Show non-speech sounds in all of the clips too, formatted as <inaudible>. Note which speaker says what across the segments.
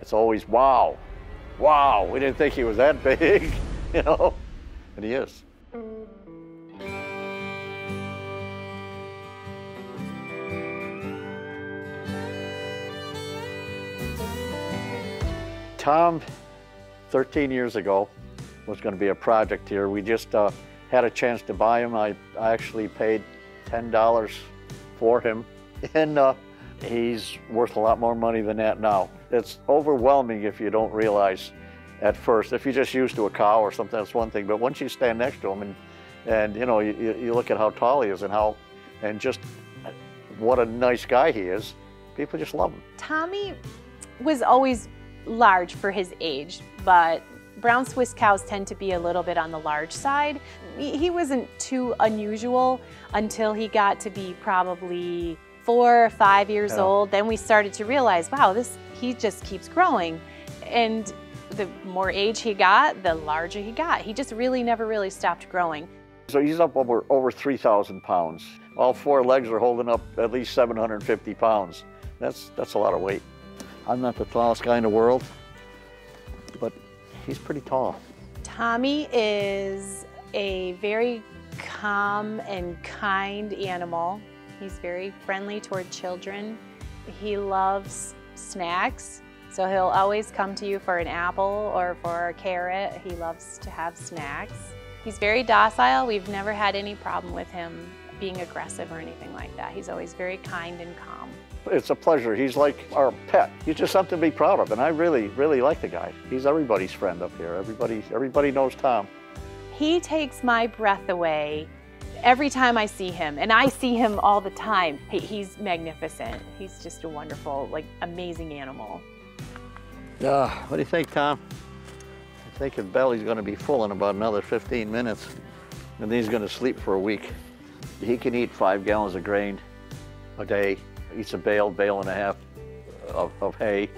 Speaker 1: it's always wow, wow. We didn't think he was that big, <laughs> you know, and he is. Tom, 13 years ago, was going to be a project here. We just uh, had a chance to buy him. I, I actually paid $10 for him, <laughs> and uh, he's worth a lot more money than that now. It's overwhelming if you don't realize at first. If you're just used to a cow or something, that's one thing. But once you stand next to him and, and you know, you, you look at how tall he is and how, and just what a nice guy he is, people just love him.
Speaker 2: Tommy was always large for his age, but brown Swiss cows tend to be a little bit on the large side. He wasn't too unusual until he got to be probably four or five years yeah. old. Then we started to realize, wow, this he just keeps growing. And the more age he got, the larger he got. He just really never really stopped growing.
Speaker 1: So he's up over, over 3,000 pounds. All four legs are holding up at least 750 pounds. That's, that's a lot of weight. I'm not the tallest guy in the world, but he's pretty tall.
Speaker 2: Tommy is a very calm and kind animal. He's very friendly toward children. He loves snacks, so he'll always come to you for an apple or for a carrot. He loves to have snacks. He's very docile. We've never had any problem with him being aggressive or anything like that. He's always very kind and calm.
Speaker 1: It's a pleasure. He's like our pet. He's just something to be proud of, and I really, really like the guy. He's everybody's friend up here. Everybody, everybody knows Tom.
Speaker 2: He takes my breath away every time I see him, and I see him all the time. he's magnificent. He's just a wonderful, like, amazing animal.
Speaker 1: Uh, what do you think, Tom? I think his belly's going to be full in about another 15 minutes, and then he's going to sleep for a week. He can eat five gallons of grain a day eats a bale, bale and a half of, of hay.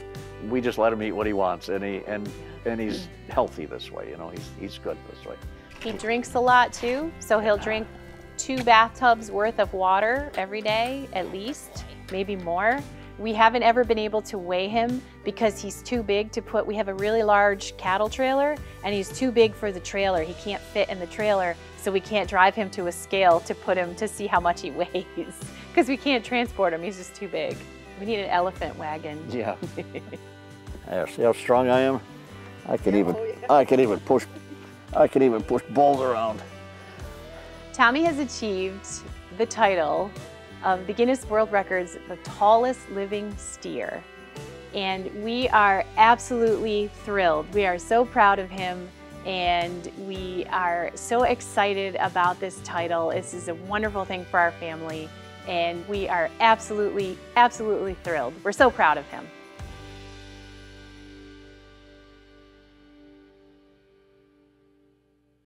Speaker 1: We just let him eat what he wants, and he and and he's healthy this way. You know, he's he's good this way.
Speaker 2: He drinks a lot too, so he'll drink two bathtubs worth of water every day at least, maybe more. We haven't ever been able to weigh him because he's too big to put, we have a really large cattle trailer and he's too big for the trailer. He can't fit in the trailer, so we can't drive him to a scale to put him to see how much he <laughs> weighs because we can't transport him. He's just too big. We need an elephant wagon. <laughs>
Speaker 1: Yeah. <laughs> yeah. See how strong I am? I can even oh, yeah. I can even push I can even push balls around.
Speaker 2: Tommy has achieved the title of the Guinness World Records, the tallest living steer. And we are absolutely thrilled. We are so proud of him and we are so excited about this title. This is a wonderful thing for our family and we are absolutely, absolutely thrilled. We're so proud of him.